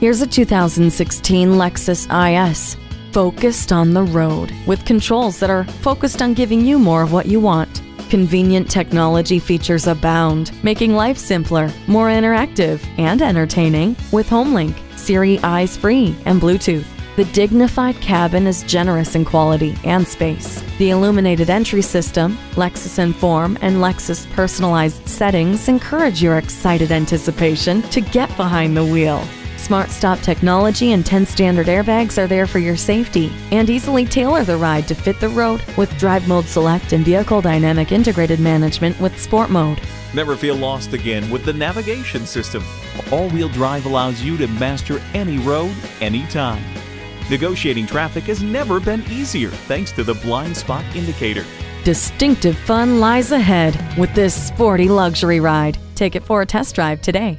Here's a 2016 Lexus IS. Focused on the road, with controls that are focused on giving you more of what you want. Convenient technology features abound, making life simpler, more interactive, and entertaining with HomeLink, Siri Eyes Free, and Bluetooth. The dignified cabin is generous in quality and space. The illuminated entry system, Lexus Enform, and Lexus personalized settings encourage your excited anticipation to get behind the wheel. Smart Stop technology and 10 standard airbags are there for your safety and easily tailor the ride to fit the road with Drive Mode Select and Vehicle Dynamic Integrated Management with Sport Mode. Never feel lost again with the navigation system. All wheel drive allows you to master any road, anytime. Negotiating traffic has never been easier thanks to the blind spot indicator. Distinctive fun lies ahead with this sporty luxury ride. Take it for a test drive today.